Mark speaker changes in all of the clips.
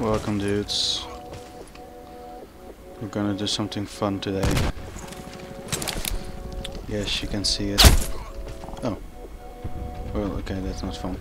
Speaker 1: Welcome dudes. We're gonna do something fun today. Yes, you can see it. Oh. Well, okay, that's not fun.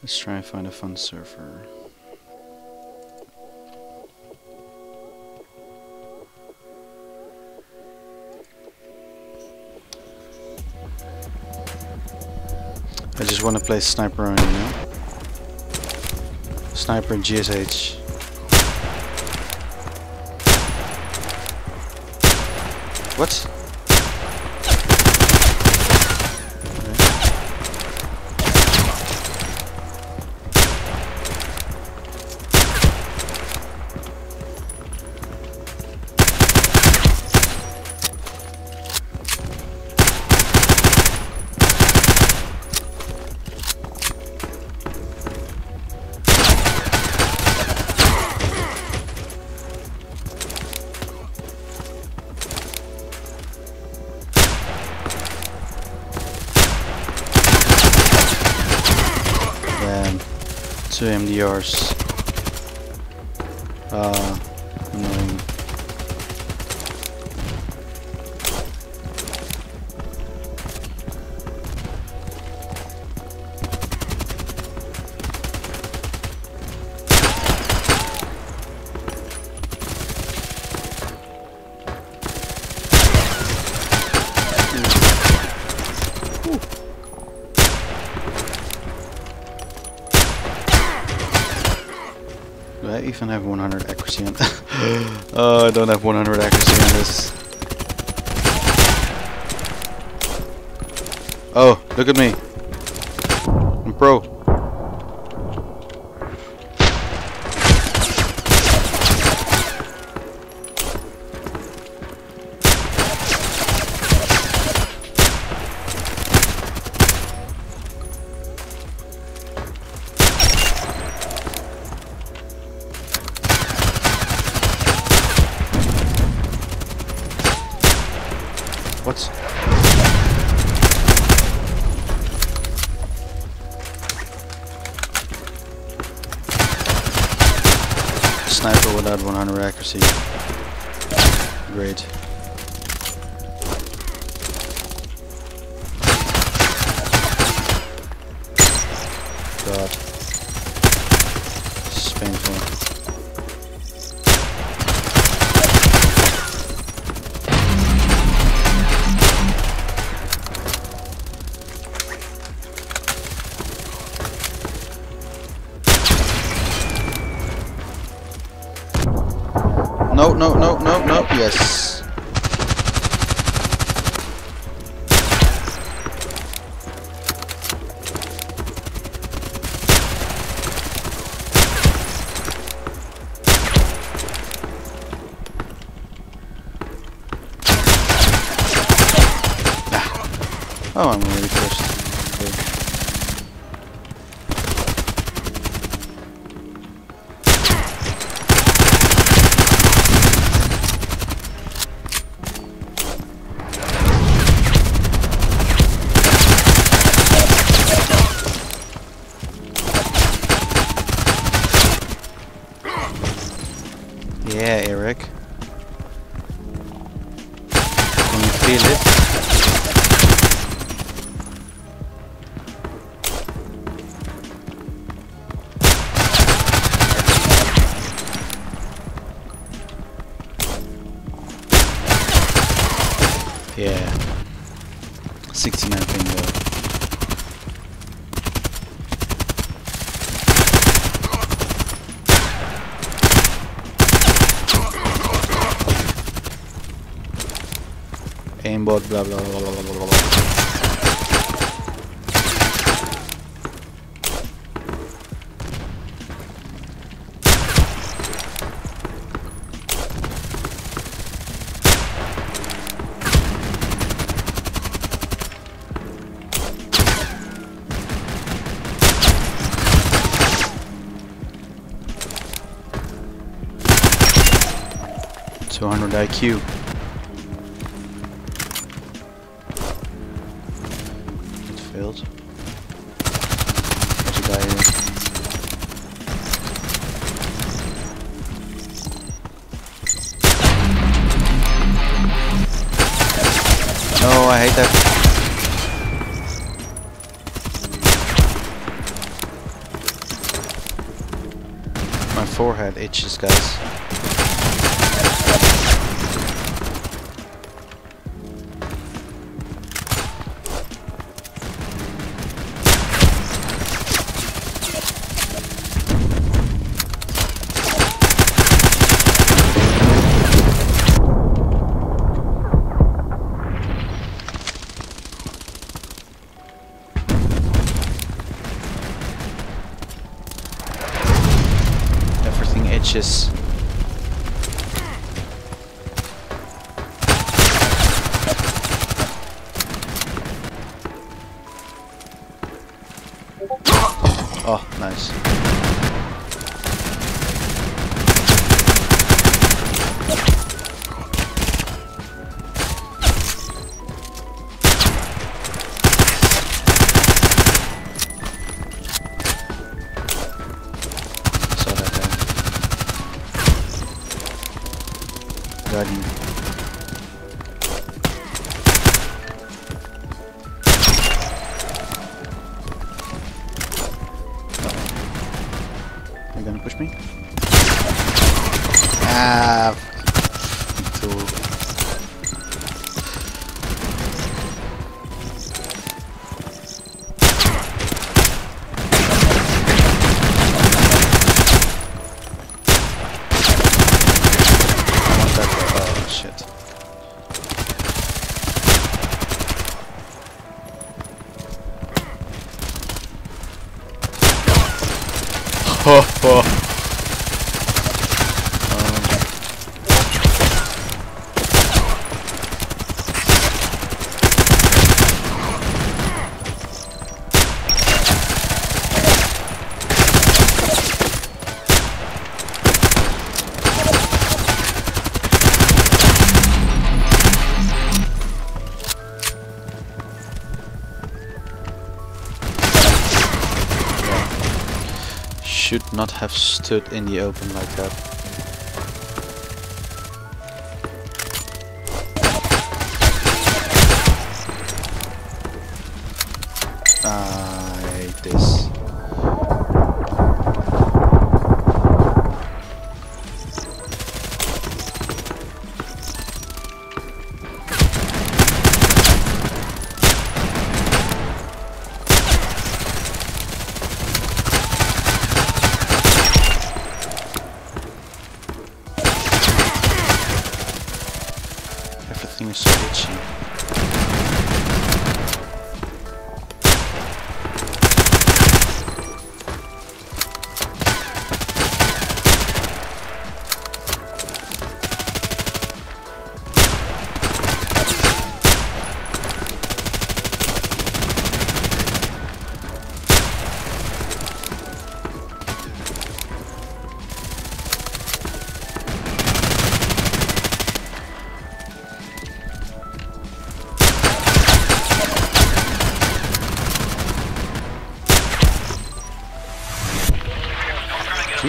Speaker 1: Let's try and find a fun server. Just want to play sniper only, you know? Sniper and GSH. What? Two MDRs. Uh, annoying. Do I even have 100 accuracy on Oh, uh, I don't have 100 accuracy on this. Oh, look at me. I'm pro. What? Sniper without 100 accuracy. Great. God. No, no, no, no, no, yes. Eric. Aimbot blah blah blah blah blah blah. Two hundred IQ. field. There's a guy here. No, oh, I hate that. My forehead itches, guys. Should not have stood in the open like that.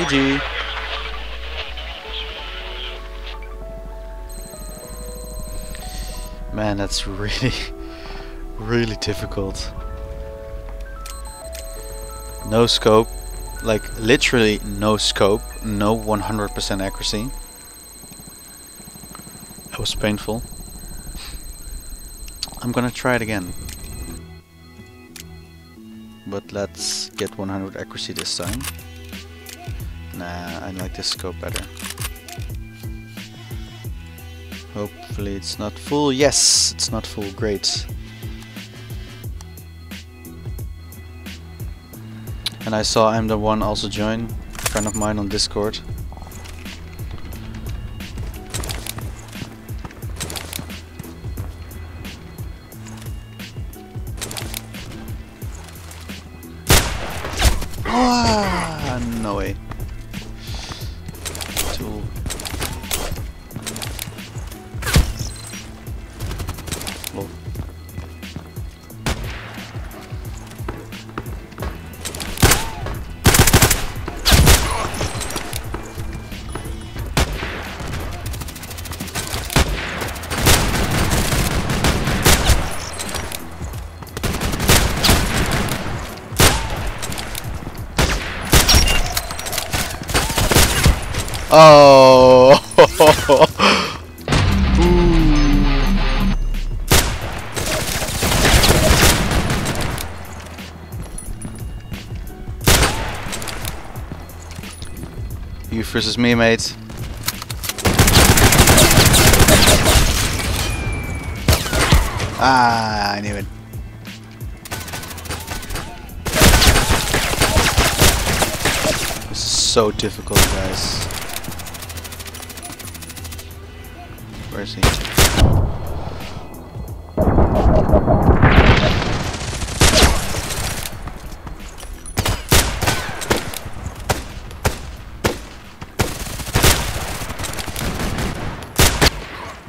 Speaker 1: GG. Man, that's really, really difficult. No scope, like literally no scope, no 100% accuracy. That was painful. I'm gonna try it again. But let's get 100 accuracy this time. Nah, I like this scope better. Hopefully it's not full. Yes, it's not full. Great. And I saw I'm the one also join. Friend of mine on Discord. Tool. Oh! you versus me, mate. Ah, I knew it. This is so difficult, guys. Where is he?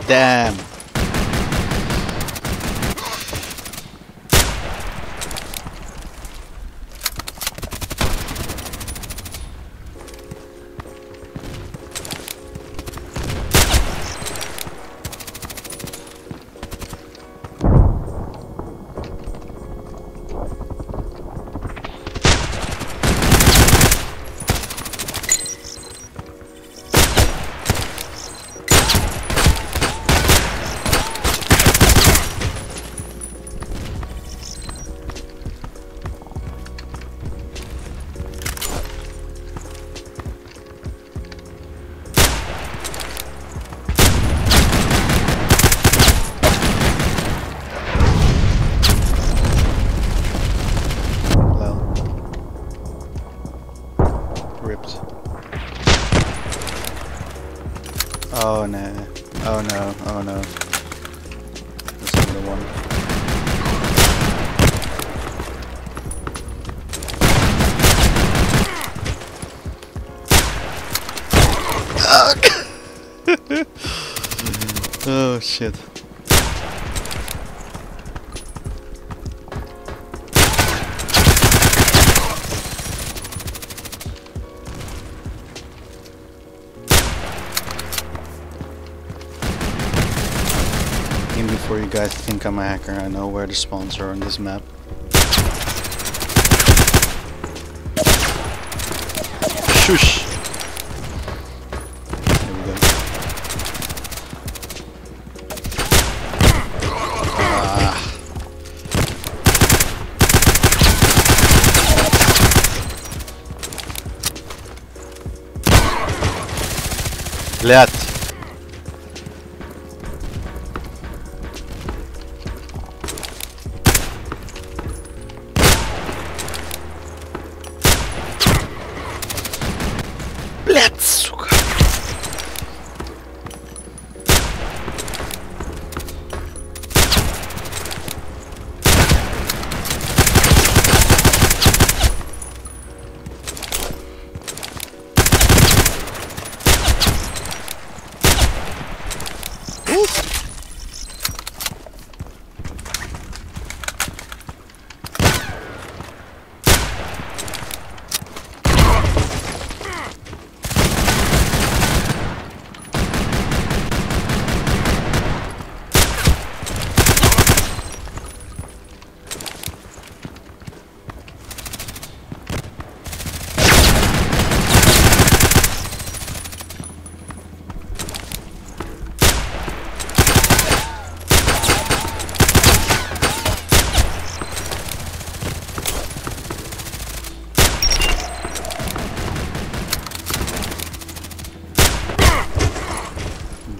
Speaker 1: Damn. Oh uh, no. That's another one. oh shit. before you guys think I'm a hacker, I know where the spawns are on this map. Shush! There we go. Ah. Блядь. Блядь,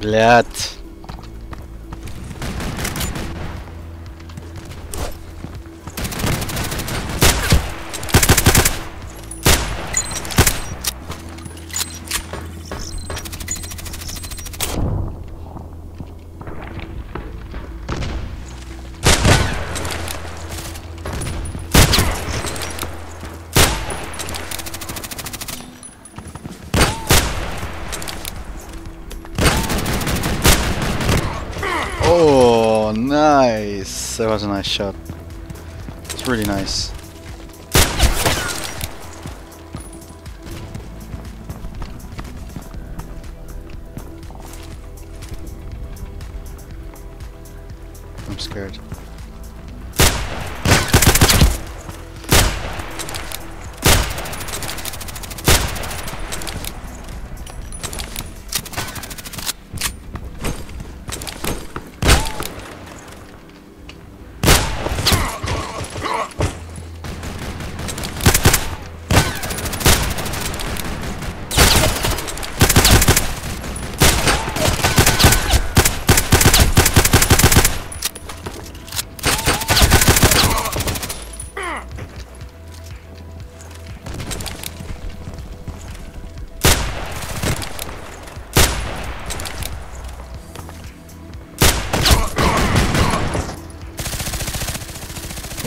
Speaker 1: Блядь. That was a nice shot. It's really nice.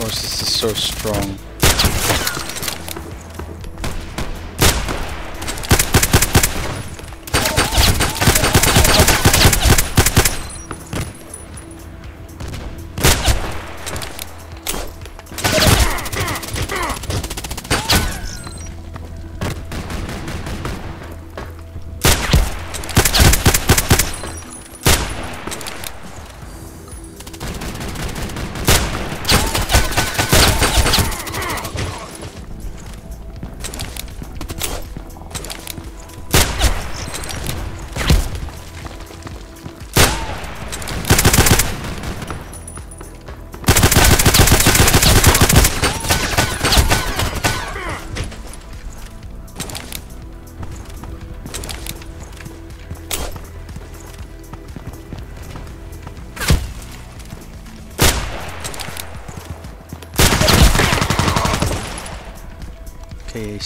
Speaker 1: this is so strong.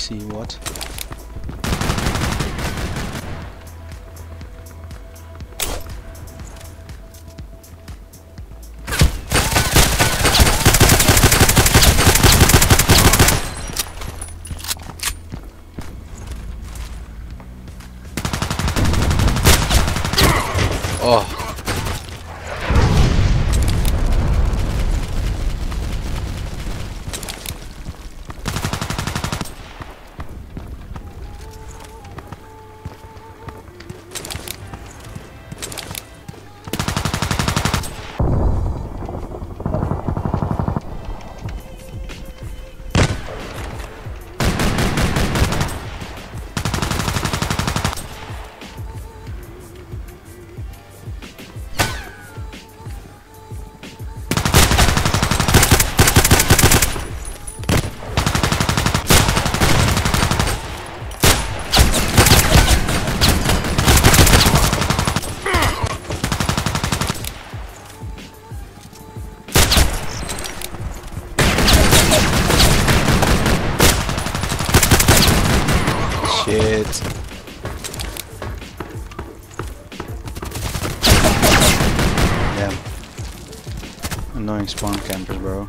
Speaker 1: KAC what? Annoying spawn campers, bro.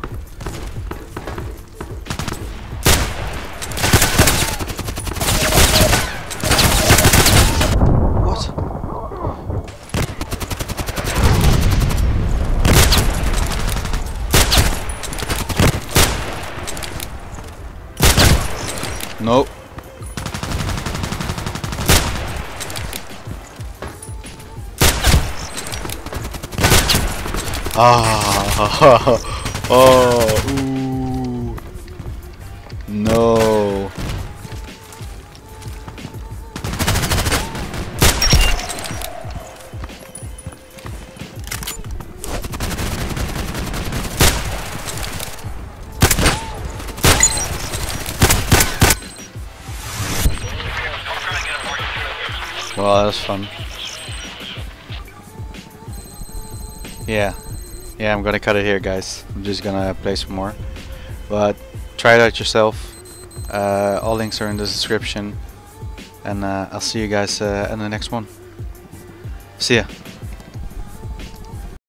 Speaker 1: Nope. Ah, oh, ooh. No. Well, that was fun. Yeah. Yeah, I'm gonna cut it here, guys. I'm just gonna play some more. But try it out yourself. Uh, all links are in the description. And uh, I'll see you guys uh, in the next one. See ya.